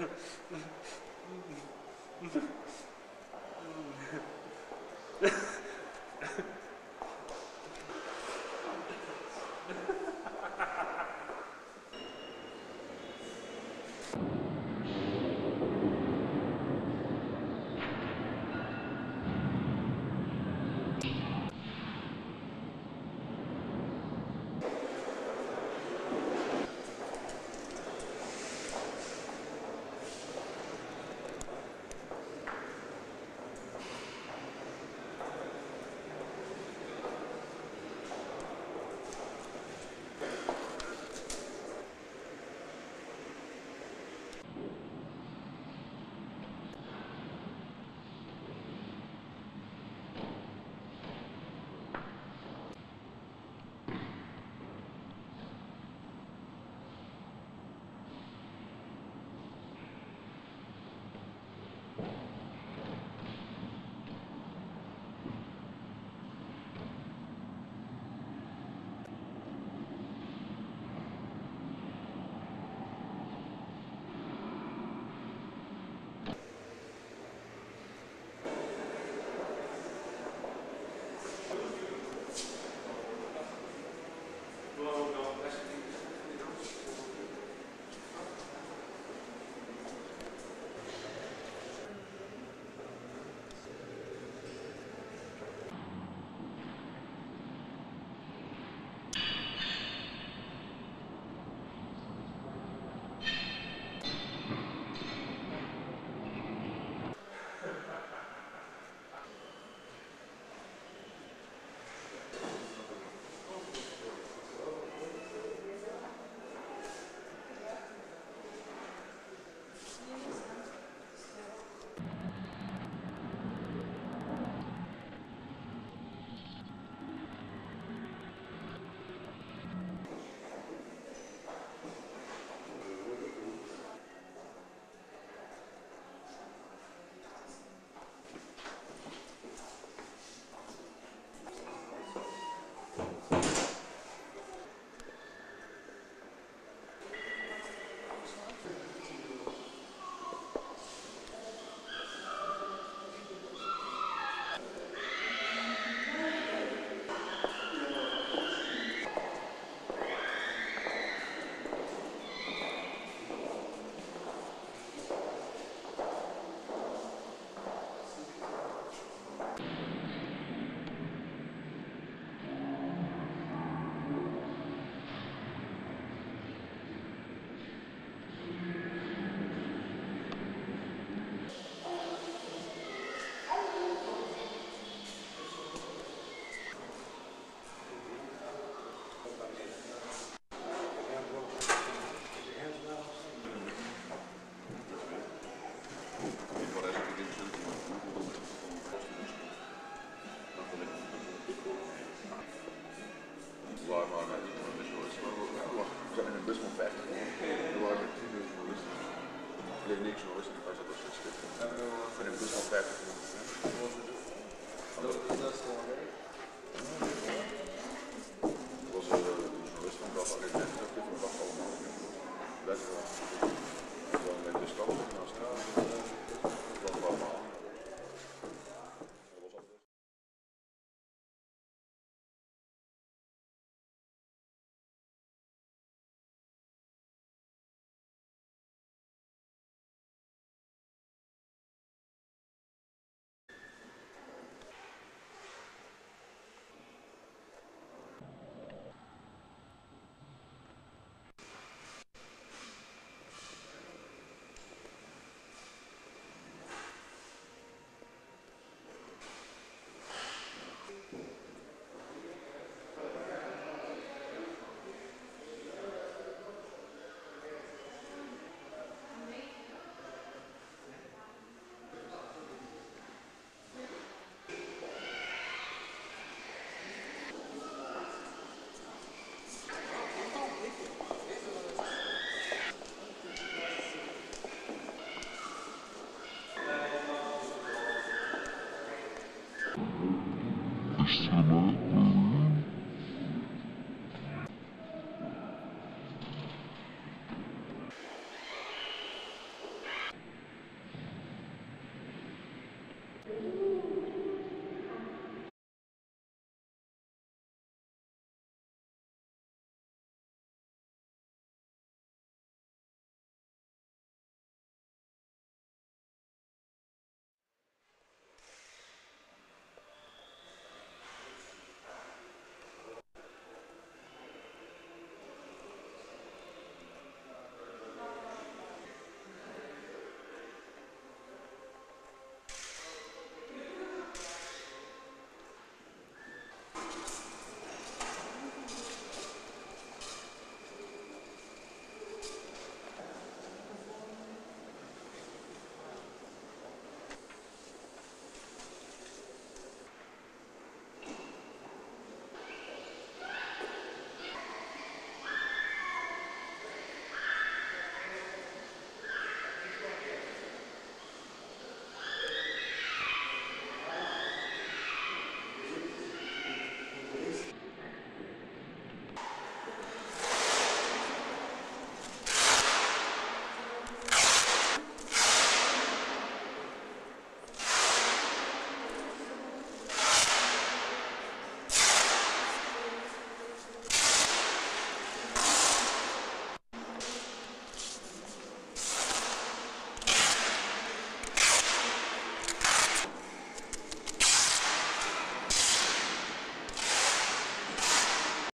嗯嗯嗯嗯